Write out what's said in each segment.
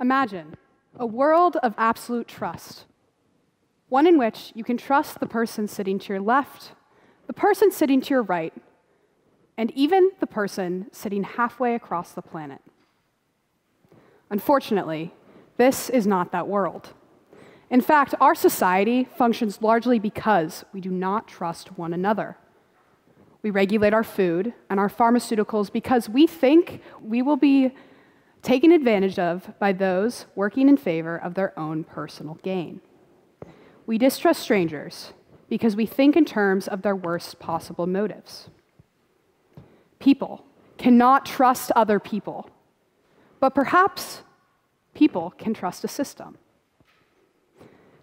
Imagine a world of absolute trust, one in which you can trust the person sitting to your left, the person sitting to your right, and even the person sitting halfway across the planet. Unfortunately, this is not that world. In fact, our society functions largely because we do not trust one another. We regulate our food and our pharmaceuticals because we think we will be taken advantage of by those working in favor of their own personal gain. We distrust strangers because we think in terms of their worst possible motives. People cannot trust other people, but perhaps people can trust a system.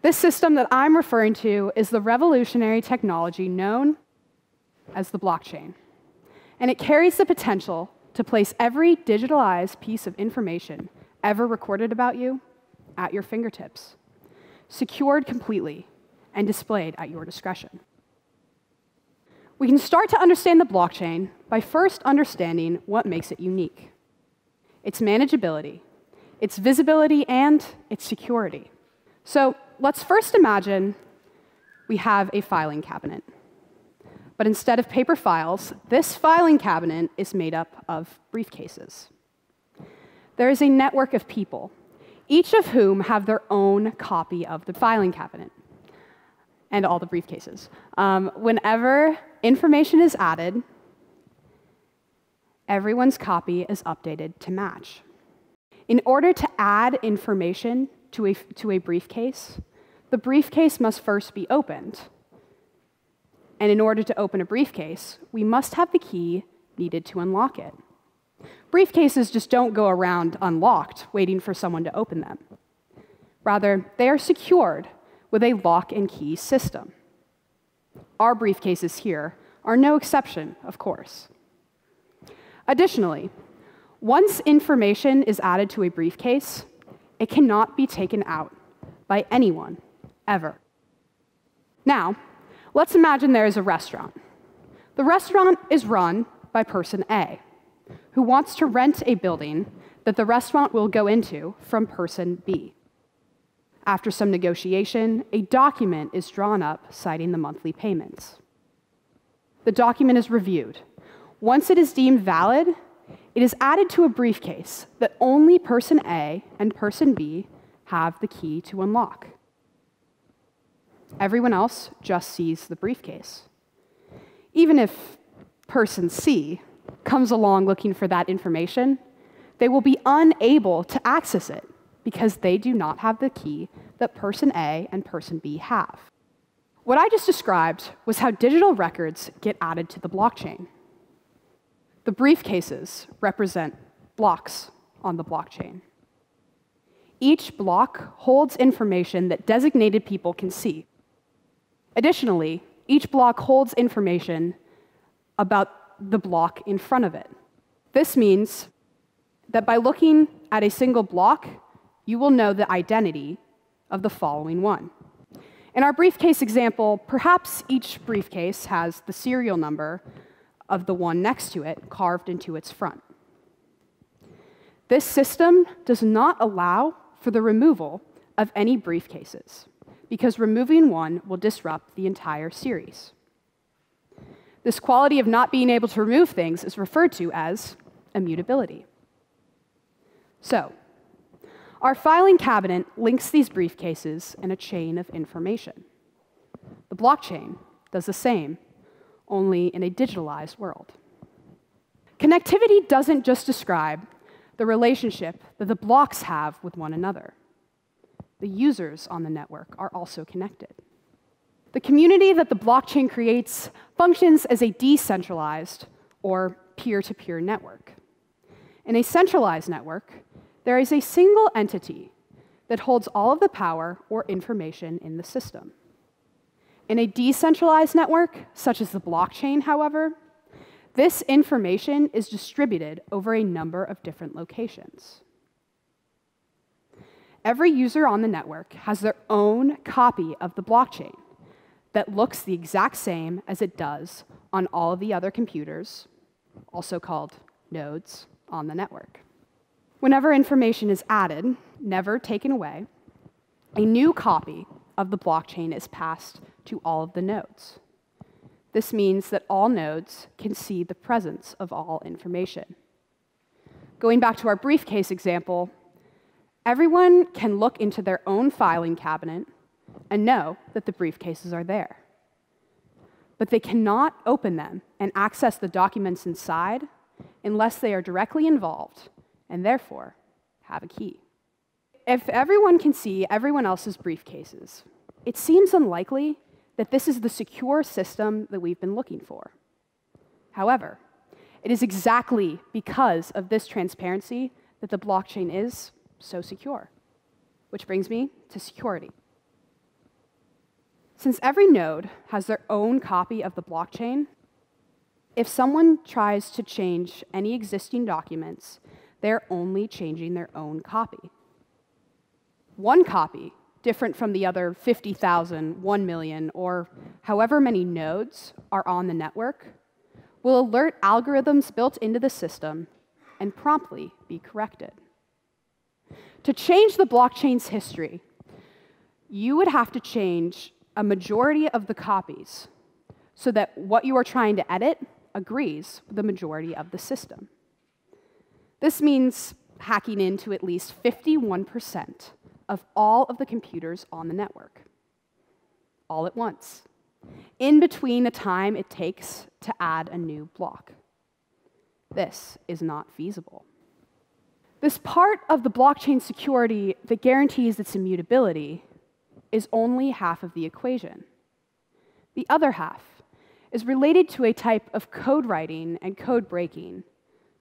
This system that I'm referring to is the revolutionary technology known as the blockchain. And it carries the potential to place every digitalized piece of information ever recorded about you at your fingertips, secured completely and displayed at your discretion. We can start to understand the blockchain by first understanding what makes it unique its manageability, its visibility, and its security. So let's first imagine we have a filing cabinet. But instead of paper files, this filing cabinet is made up of briefcases. There is a network of people, each of whom have their own copy of the filing cabinet and all the briefcases. Um, whenever information is added, everyone's copy is updated to match. In order to add information to a, to a briefcase, the briefcase must first be opened. And in order to open a briefcase, we must have the key needed to unlock it. Briefcases just don't go around unlocked, waiting for someone to open them. Rather, they are secured with a lock and key system. Our briefcases here are no exception, of course. Additionally, once information is added to a briefcase, it cannot be taken out by anyone, ever. Now, let's imagine there is a restaurant. The restaurant is run by person A, who wants to rent a building that the restaurant will go into from person B. After some negotiation, a document is drawn up citing the monthly payments. The document is reviewed. Once it is deemed valid, it is added to a briefcase that only person A and person B have the key to unlock. Everyone else just sees the briefcase. Even if person C comes along looking for that information, they will be unable to access it because they do not have the key that person A and person B have. What I just described was how digital records get added to the blockchain. The briefcases represent blocks on the blockchain. Each block holds information that designated people can see. Additionally, each block holds information about the block in front of it. This means that by looking at a single block, you will know the identity of the following one. In our briefcase example, perhaps each briefcase has the serial number of the one next to it carved into its front. This system does not allow for the removal of any briefcases, because removing one will disrupt the entire series. This quality of not being able to remove things is referred to as immutability. So, our filing cabinet links these briefcases in a chain of information. The blockchain does the same only in a digitalized world. Connectivity doesn't just describe the relationship that the blocks have with one another. The users on the network are also connected. The community that the blockchain creates functions as a decentralized or peer to peer network. In a centralized network, there is a single entity that holds all of the power or information in the system. In a decentralized network, such as the blockchain, however, this information is distributed over a number of different locations. Every user on the network has their own copy of the blockchain that looks the exact same as it does on all of the other computers, also called nodes, on the network. Whenever information is added, never taken away, a new copy of the blockchain is passed to all of the nodes. This means that all nodes can see the presence of all information. Going back to our briefcase example, everyone can look into their own filing cabinet and know that the briefcases are there. But they cannot open them and access the documents inside unless they are directly involved and therefore have a key. If everyone can see everyone else's briefcases, it seems unlikely that this is the secure system that we've been looking for. However, it is exactly because of this transparency that the blockchain is so secure. Which brings me to security. Since every node has their own copy of the blockchain, if someone tries to change any existing documents, they're only changing their own copy. One copy different from the other 50,000, 1 million, or however many nodes are on the network, will alert algorithms built into the system and promptly be corrected. To change the blockchain's history, you would have to change a majority of the copies so that what you are trying to edit agrees with the majority of the system. This means hacking into at least 51% of all of the computers on the network, all at once, in between the time it takes to add a new block. This is not feasible. This part of the blockchain security that guarantees its immutability is only half of the equation. The other half is related to a type of code writing and code breaking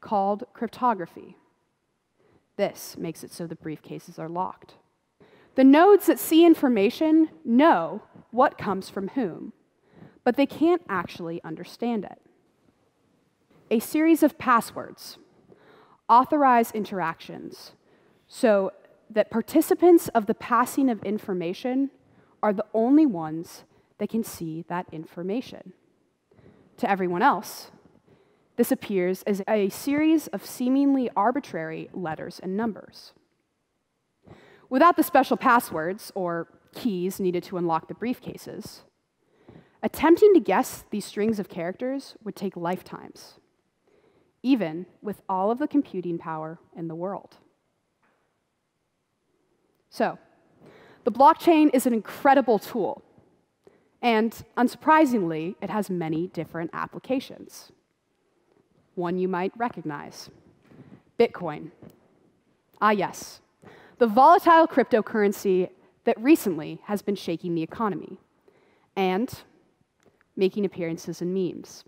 called cryptography. This makes it so the briefcases are locked. The nodes that see information know what comes from whom, but they can't actually understand it. A series of passwords authorize interactions so that participants of the passing of information are the only ones that can see that information. To everyone else, this appears as a series of seemingly arbitrary letters and numbers. Without the special passwords or keys needed to unlock the briefcases, attempting to guess these strings of characters would take lifetimes, even with all of the computing power in the world. So, the blockchain is an incredible tool, and unsurprisingly, it has many different applications. One you might recognize Bitcoin. Ah, yes, the volatile cryptocurrency that recently has been shaking the economy and making appearances in memes.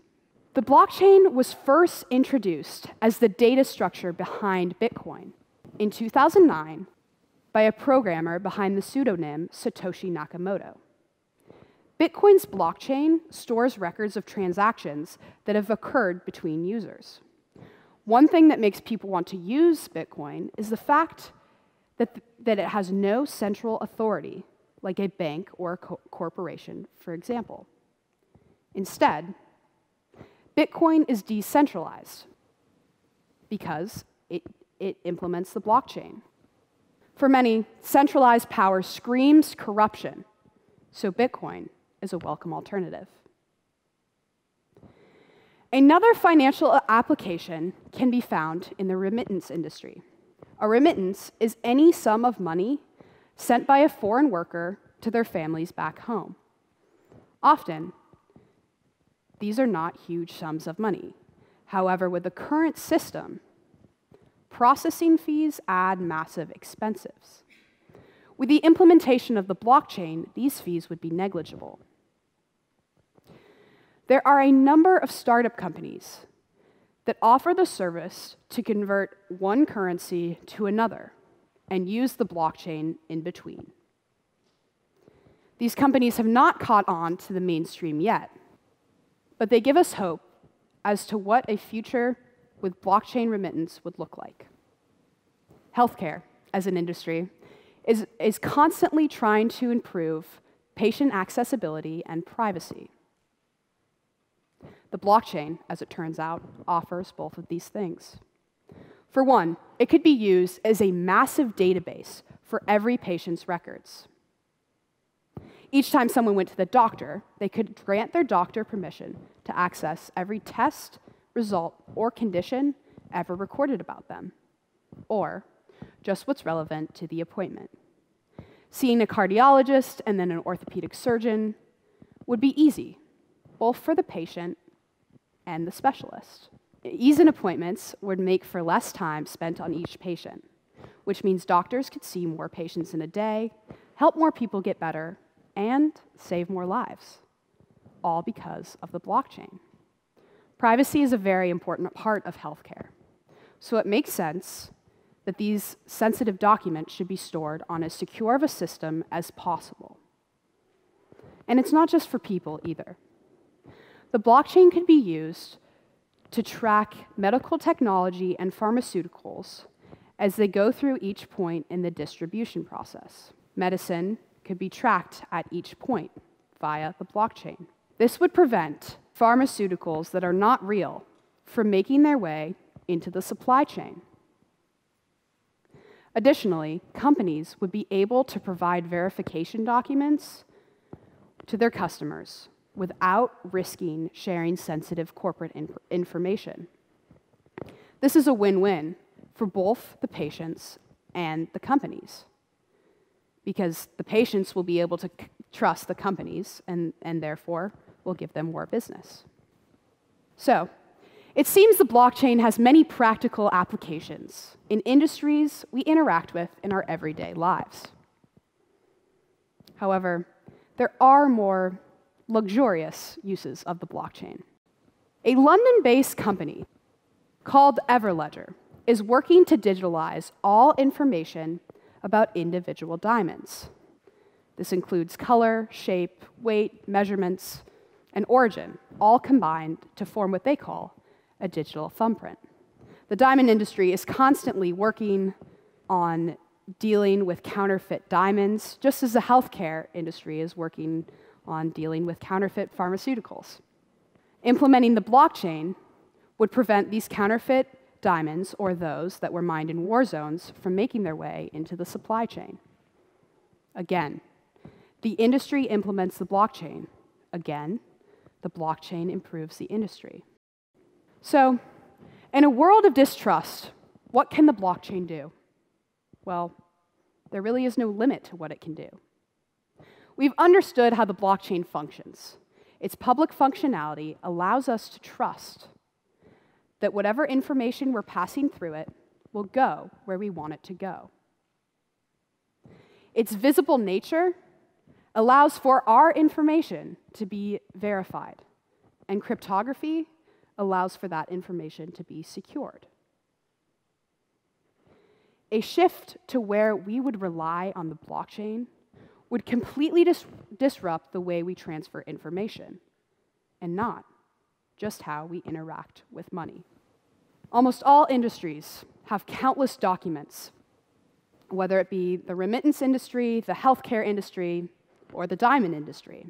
The blockchain was first introduced as the data structure behind Bitcoin in 2009 by a programmer behind the pseudonym Satoshi Nakamoto. Bitcoin's blockchain stores records of transactions that have occurred between users. One thing that makes people want to use Bitcoin is the fact that, that it has no central authority, like a bank or a co corporation, for example. Instead, Bitcoin is decentralized because it, it implements the blockchain. For many, centralized power screams corruption, so Bitcoin is a welcome alternative. Another financial uh, application can be found in the remittance industry. A remittance is any sum of money sent by a foreign worker to their families back home. Often, these are not huge sums of money. However, with the current system, processing fees add massive expenses. With the implementation of the blockchain, these fees would be negligible. There are a number of startup companies that offer the service to convert one currency to another and use the blockchain in between. These companies have not caught on to the mainstream yet, but they give us hope as to what a future with blockchain remittance would look like. Healthcare, as an industry, is, is constantly trying to improve patient accessibility and privacy. The blockchain, as it turns out, offers both of these things. For one, it could be used as a massive database for every patient's records. Each time someone went to the doctor, they could grant their doctor permission to access every test, result, or condition ever recorded about them, or just what's relevant to the appointment. Seeing a cardiologist and then an orthopedic surgeon would be easy, both for the patient and the specialist. Ease in appointments would make for less time spent on each patient, which means doctors could see more patients in a day, help more people get better, and save more lives, all because of the blockchain. Privacy is a very important part of healthcare, so it makes sense that these sensitive documents should be stored on as secure of a system as possible. And it's not just for people either. The blockchain can be used to track medical technology and pharmaceuticals as they go through each point in the distribution process. Medicine could be tracked at each point via the blockchain. This would prevent pharmaceuticals that are not real from making their way into the supply chain. Additionally, companies would be able to provide verification documents to their customers without risking sharing sensitive corporate inf information. This is a win-win for both the patients and the companies because the patients will be able to trust the companies and, and therefore will give them more business. So, it seems the blockchain has many practical applications in industries we interact with in our everyday lives. However, there are more luxurious uses of the blockchain. A London based company called Everledger is working to digitalize all information about individual diamonds. This includes color, shape, weight, measurements, and origin, all combined to form what they call a digital thumbprint. The diamond industry is constantly working on dealing with counterfeit diamonds, just as the healthcare industry is working on dealing with counterfeit pharmaceuticals. Implementing the blockchain would prevent these counterfeit diamonds, or those that were mined in war zones, from making their way into the supply chain. Again, the industry implements the blockchain. Again, the blockchain improves the industry. So, in a world of distrust, what can the blockchain do? Well, there really is no limit to what it can do. We've understood how the blockchain functions. Its public functionality allows us to trust that whatever information we're passing through it will go where we want it to go. Its visible nature allows for our information to be verified, and cryptography allows for that information to be secured. A shift to where we would rely on the blockchain would completely dis disrupt the way we transfer information, and not just how we interact with money. Almost all industries have countless documents, whether it be the remittance industry, the healthcare industry, or the diamond industry.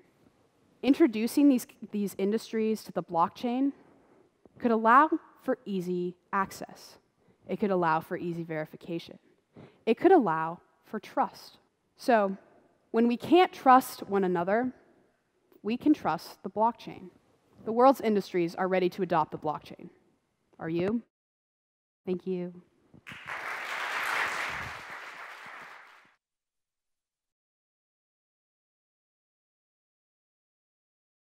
Introducing these, these industries to the blockchain could allow for easy access. It could allow for easy verification. It could allow for trust. So, when we can't trust one another, we can trust the blockchain. The world's industries are ready to adopt the blockchain. Are you? Thank you.